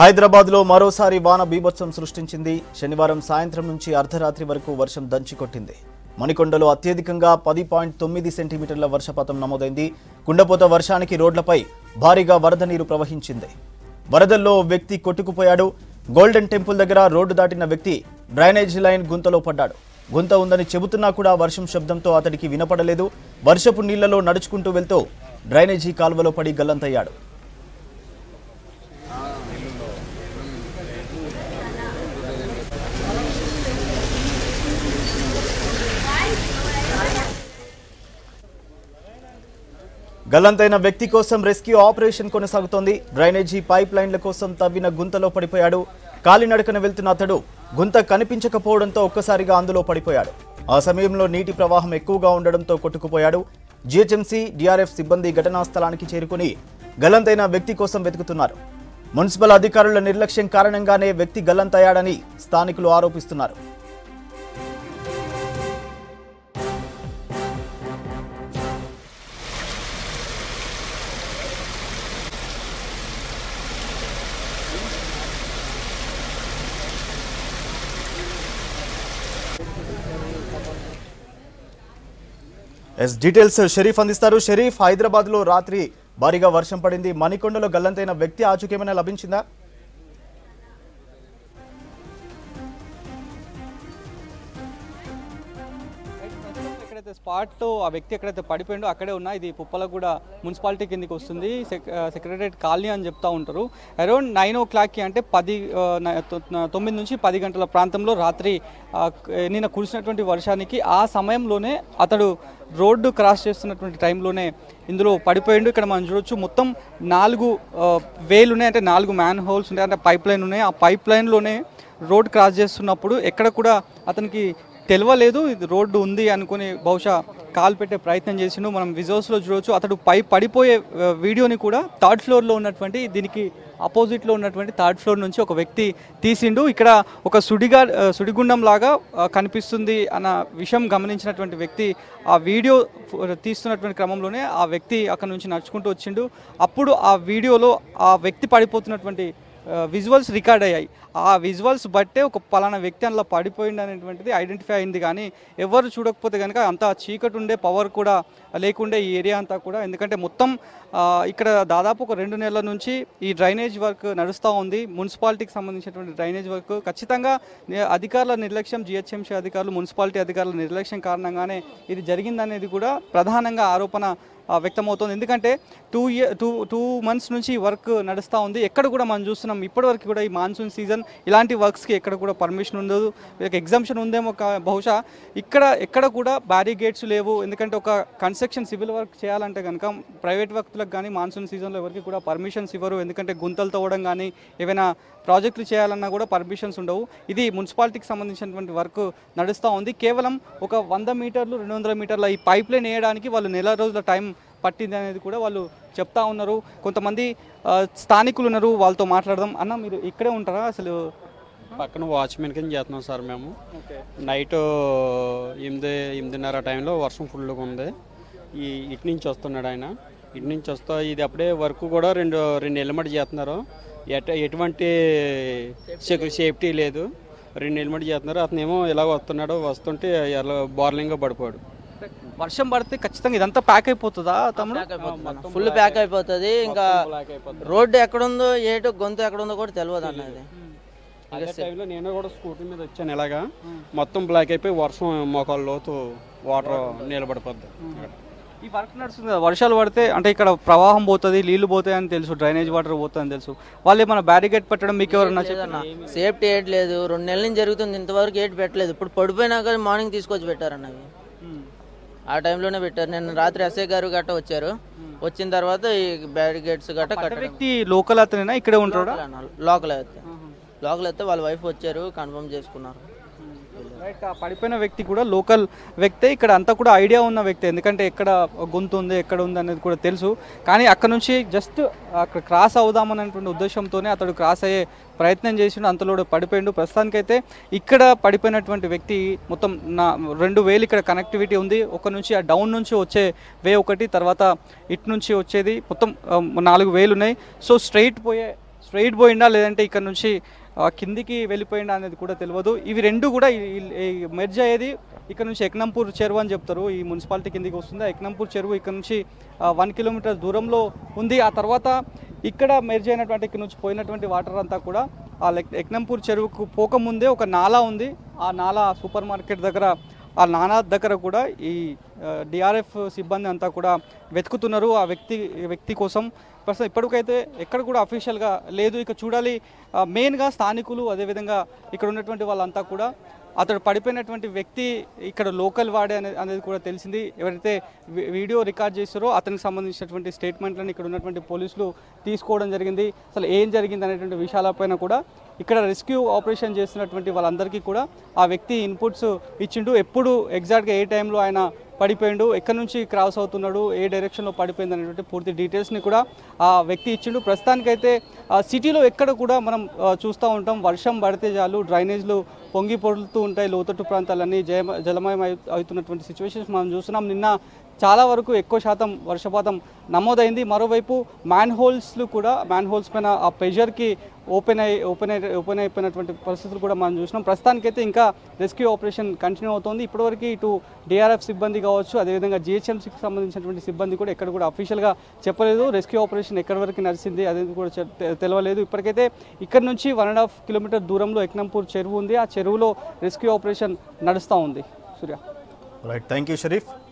హైదరాబాద్లో మరోసారి వాన బీభత్సం సృష్టించింది. శనివారం సాయంత్రం నుంచి అర్ధరాత్రి వరకు వర్షం దంచికొట్టింది మణికొండలో అత్యధికంగా పది పాయింట్ తొమ్మిది సెంటీమీటర్ల వర్షపాతం నమోదైంది. కుండపోత వర్షానికి రోడ్లపై భారీగా వరద నీరు ప్రవహించింది. వరదల్లో వ్యక్తి కొట్టుకుపోయాడు. గోల్డెన్ టెంపుల్ దగ్గర రోడ్డు దాటిన వ్యక్తి డ్రైనేజీ లైన్ గుంతలో పడ్డాడు. గుంత ఉందని చెబుతున్నా కూడా వర్షం శబ్దంతో అతడికి వినపడలేదు. వర్షపు నీళ్ళలో నడుచుకుంటూ వెళ్తూ డ్రైనేజీ కాల్వలో పడి గల్లంతయ్యాడు. గల్లంతైన వ్యక్తి కోసం రెస్క్యూ ఆపరేషన్ కొనసాగుతోంది. డ్రైనేజీ పైప్ లైన్ల కోసం తవ్విన గుంతలో పడిపోయాడు. కాలినడకన వెళ్తున్న అతడు గుంత కనిపించకపోవడంతో ఒక్కసారిగా అందులో పడిపోయాడు. ఆ సమయంలో నీటి ప్రవాహం ఎక్కువగా ఉండడంతో కొట్టుకుపోయాడు. జీహెచ్ఎంసీ డిఆర్ఎఫ్ సిబ్బంది ఘటనా స్థలానికి చేరుకుని గల్లంతైన వ్యక్తి కోసం వెతుకుతున్నారు. మున్సిపల్ అధికారుల నిర్లక్ష్యం కారణంగానే వ్యక్తి గల్లంతయ్యాడని స్థానికులు ఆరోపిస్తున్నారు. ఎస్ డీటెయిల్స్ షరీఫ్ అందిస్తారు. షరీఫ్ హైదరాబాద్లో రాత్రి భారీగా వర్షం పడింది. మణికొండలో గల్లంతైన వ్యక్తి ఆచూకేమైనా లభించిందా? ఎక్కడైతే స్పాట్ ఆ వ్యక్తి ఎక్కడైతే పడిపోయిండో అక్కడే ఉన్నా ఇది పుప్పలగూడ మున్సిపాలిటీ కిందకి వస్తుంది. సెక్రటరేట్ కాలనీ అని చెప్తా ఉంటారు. అరౌండ్ నైన్ ఓ క్లాక్కి అంటే పది తొమ్మిది నుంచి పది గంటల ప్రాంతంలో రాత్రి నిన్న కురిసినటువంటి వర్షానికి ఆ సమయంలోనే అతడు రోడ్డు క్రాస్ చేస్తున్నటువంటి టైంలోనే ఇందులో పడిపోయిండు. ఇక్కడ మనం చూడొచ్చు మొత్తం నాలుగు వేలు ఉన్నాయి అంటే నాలుగు మ్యాన్ హోల్స్ ఉన్నాయి అంటే పైప్ లైన్ ఉన్నాయి. ఆ పైప్ లైన్లోనే రోడ్ క్రాస్ చేస్తున్నప్పుడు ఎక్కడ కూడా అతనికి తెలియలేదు ఇది రోడ్డు ఉంది అనుకుని బహుశా కాల్ పెట్టే ప్రయత్నం చేసిండు. మనం విజువల్స్లో చూడవచ్చు అతడు పై పడిపోయే వీడియోని కూడా థర్డ్ ఫ్లోర్లో ఉన్నటువంటి దీనికి అపోజిట్లో ఉన్నటువంటి థర్డ్ ఫ్లోర్ నుంచి ఒక వ్యక్తి తీసిండు. ఇక్కడ ఒక సుడిగా సుడిగుండం లాగా కనిపిస్తుంది అన్న విషయం గమనించినటువంటి వ్యక్తి ఆ వీడియో తీస్తున్నటువంటి క్రమంలోనే ఆ వ్యక్తి అక్కడ నుంచి నడుచుకుంటూ వచ్చిండు. అప్పుడు ఆ వీడియోలో ఆ వ్యక్తి పడిపోతున్నటువంటి విజువల్స్ రికార్డ్ అయ్యాయి. ఆ విజువల్స్ బట్టే ఒక పలానా వ్యక్తి అందులో పడిపోయింది అనేటువంటిది ఐడెంటిఫై అయింది కానీ ఎవరు చూడకపోతే కనుక అంత చీకటి ఉండే పవర్ కూడా లేకుండే ఈ ఏరియా అంతా కూడా. ఎందుకంటే మొత్తం ఇక్కడ దాదాపు ఒక రెండు నెలల నుంచి ఈ డ్రైనేజ్ వర్క్ నడుస్తూ ఉంది. మున్సిపాలిటీకి సంబంధించినటువంటి డ్రైనేజ్ వర్క్ ఖచ్చితంగా అధికారుల నిర్లక్ష్యం జిహెచ్ఎంసీ అధికారులు మున్సిపాలిటీ అధికారుల నిర్లక్ష్యం కారణంగానే ఇది జరిగిందనేది కూడా ప్రధానంగా ఆరోపణ వ్యక్తమవుతోంది. ఎందుకంటే two year two two months నుంచి వర్క్ నడుస్తూ ఉంది. ఎక్కడ కూడా మనం చూస్తున్నాం ఇప్పటివరకు కూడా ఈ మాన్సూన్ సీజన్ ఇలాంటి వర్క్స్కి ఎక్కడ కూడా పర్మిషన్ ఉండదు. ఎగ్జామ్షన్ ఉందేమో ఒక బహుశా ఇక్కడ ఎక్కడ కూడా బ్యారిగేట్స్ లేవు. ఎందుకంటే ఒక కన్స్ట్రక్షన్ సివిల్ వర్క్ చేయాలంటే కనుక ప్రైవేట్ వ్యక్తులకు కానీ మాన్సూన్ సీజన్లో ఎవరికి కూడా పర్మిషన్స్ ఇవ్వరు. ఎందుకంటే గుంతలు తవ్వడం కానీ ఏవైనా ప్రాజెక్టులు చేయాలన్నా కూడా పర్మిషన్స్ ఉండవు. ఇది మున్సిపాలిటీకి సంబంధించినటువంటి వర్క్ నడుస్తూ ఉంది. కేవలం ఒక వంద మీటర్లు రెండు వందల మీటర్ల ఈ పైప్ లైన్ వేయడానికి వాళ్ళు నెల రోజుల టైం పట్టింది అనేది కూడా వాళ్ళు చెప్తా ఉన్నారు. కొంతమంది స్థానికులు ఉన్నారు వాళ్ళతో మాట్లాడదాం. అన్న మీరు ఇక్కడే ఉంటారా అసలు? పక్కన వాచ్మెన్ కింద చేస్తున్నాం సార్ మేము. నైట్ ఎనిమిది ఎనిమిదిన్నర టైంలో వర్షం ఫుల్గా ఉంది. ఈ ఇటు నుంచి వస్తున్నాడు ఆయన. ఇటు నుంచి వస్తా ఇది అప్పుడే వర్క్ కూడా రెండు రెండు ఎలిమెంట్ చేస్తున్నారు. ఎట ఎటువంటి సేఫ్టీ లేదు. రెండు ఎలిమెంట్ చేస్తున్నారు. అతను ఏమో ఇలా వస్తున్నాడు. వస్తుంటే ఎలా బోర్లింగ్గా పడిపోయాడు. వర్షం పడితే ఖచ్చితంగా ఇదంతా ప్యాక్ అయిపోతుందా తమ్ముడు? ఫుల్ ప్యాక్ అయిపోతుంది ఇంకా రోడ్డు ఎక్కడుందో ఏటు గొంతు ఎక్కడుందో కూడా తెలియదు అన్నది అదే. టైంలో నేను కూడా స్కూటీ మీద వచ్చాను ఇలాగా. మొత్తం బ్లాక్ అయిపోయి వర్షం మోకాళ్ళ లోతు వాటర్ నిలబడిపోద్ది. ఈ వర్క్ నడుస్తుంది కదా, వర్షాలు పడితే అంటే ఇక్కడ ప్రవాహం పోతుంది నీళ్ళు పోతాయి అని తెలుసు డ్రైనేజ్ వాటర్ పోతుంది అని తెలుసు. వాళ్ళు ఏమైనా బ్యారిగేట్ పెట్టడం మీకు ఎవరన్నా చెప్పారా? సేఫ్టీ ఏట్ లేదు. రెండు నెలల నుంచి జరుగుతుంది. ఇంతవరకు ఏటు పెట్టలేదు. ఇప్పుడు పడిపోయినాక మార్నింగ్ తీసుకొచ్చి పెట్టారన్నవి. ఆ టైంలోనే పెట్టారు. నిన్న రాత్రి ఎస్ఐ గారు గట్ట వచ్చారు. వచ్చిన తర్వాత ఈ బ్యారిగేట్స్ గట్ట వ్యక్తి లోకల్ అతనేనా? ఇక్కడే ఉంటాడా? లోకల్ అయితే లోకల్ అయితే వాళ్ళ వైఫ్ వచ్చారు కన్ఫర్మ్ చేసుకున్నారు. రైట్ ఆ పడిపోయిన వ్యక్తి కూడా లోకల్ వ్యక్తే. ఇక్కడ అంతా కూడా ఐడియా ఉన్న వ్యక్తి. ఎందుకంటే ఎక్కడ గొంతు ఉంది ఎక్కడ ఉంది అనేది కూడా తెలుసు. కానీ అక్కడ నుంచి జస్ట్ అక్కడ క్రాస్ అవుదామనేటువంటి ఉద్దేశంతోనే అతడు క్రాస్ అయ్యే ప్రయత్నం చేసిండు అంతలో పడిపోయిండు. ప్రస్తుతానికైతే ఇక్కడ పడిపోయినటువంటి వ్యక్తి మొత్తం నా రెండు వేలు ఇక్కడ కనెక్టివిటీ ఉంది. ఒక నుంచి ఆ డౌన్ నుంచి వచ్చే వే ఒకటి తర్వాత ఇటు నుంచి వచ్చేది మొత్తం నాలుగు వేలు ఉన్నాయి. సో స్ట్రైట్ పోయే స్ట్రైట్ పోయిండా లేదంటే ఇక్కడ నుంచి కిందికి వెళ్ళిపోయిందా అనేది కూడా తెలియదు. ఇవి రెండు కూడా మెర్జ్ అయ్యేది ఇక్కడ నుంచి ఎక్నంపూర్ చెరువు అని చెప్తారు. ఈ మున్సిపాలిటీ కిందికి వస్తుంది. ఎక్నంపూర్ చెరువు ఇక్కడ నుంచి వన్ కిలోమీటర్ దూరంలో ఉంది. ఆ తర్వాత ఇక్కడ మెర్జ్ అయినటువంటి ఇక్కడ నుంచి పోయినటువంటి వాటర్ అంతా కూడా ఆ ఎక్నంపూర్ చెరువుకు పోకముందే ఒక నాలా ఉంది. ఆ నాలా సూపర్ మార్కెట్ దగ్గర ఆ నానా దగ్గర కూడా ఈ డిఆర్ఎఫ్ సిబ్బంది అంతా కూడా వెతుకుతున్నారు. ఆ వ్యక్తి వ్యక్తి కోసం ప్రస్తుతం ఇప్పటికైతే ఎక్కడ కూడా అఫీషియల్గా లేదు. ఇక చూడాలి మెయిన్గా స్థానికులు అదేవిధంగా ఇక్కడ ఉన్నటువంటి వాళ్ళంతా కూడా అతడు పడిపోయినటువంటి వ్యక్తి ఇక్కడ లోకల్ వాడే అనేది అనేది కూడా తెలిసింది. ఎవరైతే వీడియో రికార్డ్ చేశారో అతనికి సంబంధించినటువంటి స్టేట్మెంట్లను ఇక్కడ ఉన్నటువంటి పోలీసులు తీసుకోవడం జరిగింది. అసలు ఏం జరిగింది అనేటువంటి విషయాలపైన కూడా ఇక్కడ రెస్క్యూ ఆపరేషన్ చేస్తున్నటువంటి వాళ్ళందరికీ కూడా ఆ వ్యక్తి ఇన్పుట్స్ ఇచ్చిండు. ఎప్పుడు ఎగ్జాక్ట్గా ఏ టైంలో ఆయన పడిపోయిండు ఎక్కడి నుంచి క్రాస్ అవుతున్నాడు ఏ డైరెక్షన్లో పడిపోయింది అనేటువంటి పూర్తి డీటెయిల్స్ని కూడా ఆ వ్యక్తి ఇచ్చిండు. ప్రస్తుతానికైతే ఆ సిటీలో ఎక్కడ కూడా మనం చూస్తూ ఉంటాం. వర్షం పడితే చాలు డ్రైనేజ్లు పొంగి పొడుతూ ఉంటాయి లోతట్టు ప్రాంతాలన్నీ జయ జలమయం అవుతున్నటువంటి సిచ్యువేషన్స్ మనం చూస్తున్నాం. నిన్న చాలా వరకు ఎక్కువ శాతం వర్షపాతం నమోదైంది. మరోవైపు మ్యాన్ హోల్స్లు కూడా మ్యాన్ హోల్స్ పైన ఆ ప్రెషర్కి ఓపెన్ అయి ఓపెన్ అయి ఓపెన్ అయిపోయినటువంటి పరిస్థితులు కూడా మనం చూసినాం ప్రస్తుతానికైతే ఇంకా రెస్క్యూ ఆపరేషన్ కంటిన్యూ అవుతోంది. ఇప్పటివరకు ఇటు డిఆర్ఎఫ్ సిబ్బంది కావచ్చు అదేవిధంగా జిహెచ్ఎంసీకి సంబంధించినటువంటి సిబ్బంది కూడా ఎక్కడ కూడా అఫీషియల్గా చెప్పలేదు. రెస్క్యూ ఆపరేషన్ ఎక్కడి వరకు నడిచింది అనేది కూడా తె- తెలవలేదు. ఇప్పటికైతే ఇక్కడ నుంచి వన్ అండ్ హాఫ్ కిలోమీటర్ దూరంలో ఎక్నంపూర్ చెరువు ఉంది. ఆ చెరువులో రెస్క్యూ ఆపరేషన్ నడుస్తూ ఉంది. Surya. Right thank you Sharif